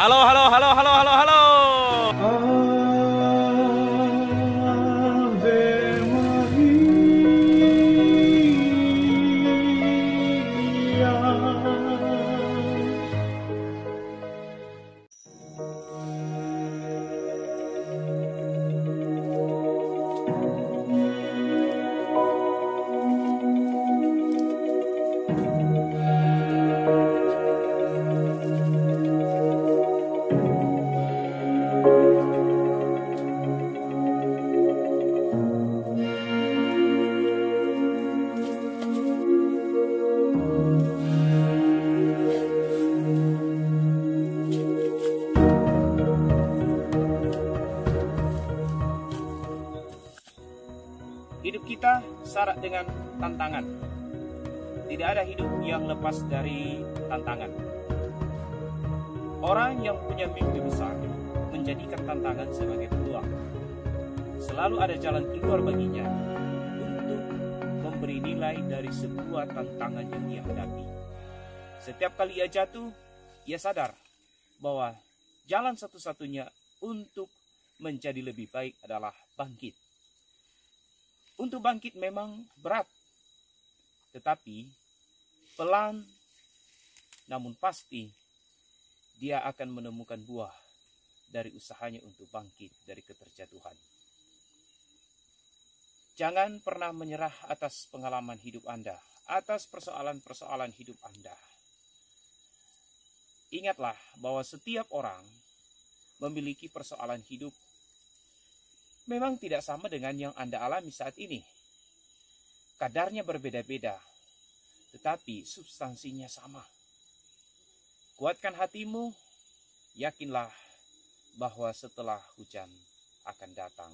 Hello, hello, hello, hello, hello, hello. Ave Maria. Hidup kita syarat dengan tantangan. Tidak ada hidup yang lepas dari tantangan. Orang yang punya mimpi besar menjadikan tantangan sebagai peluang. Selalu ada jalan keluar baginya untuk memberi nilai dari sebuah tantangan yang ia hadapi. Setiap kali ia jatuh, ia sadar bahwa jalan satu-satunya untuk menjadi lebih baik adalah bangkit. Untuk bangkit memang berat, tetapi pelan namun pasti dia akan menemukan buah dari usahanya untuk bangkit dari keterjatuhan. Jangan pernah menyerah atas pengalaman hidup Anda, atas persoalan-persoalan hidup Anda. Ingatlah bahwa setiap orang memiliki persoalan hidup memang tidak sama dengan yang Anda alami saat ini. Kadarnya berbeda-beda, tetapi substansinya sama. Kuatkan hatimu, yakinlah bahwa setelah hujan akan datang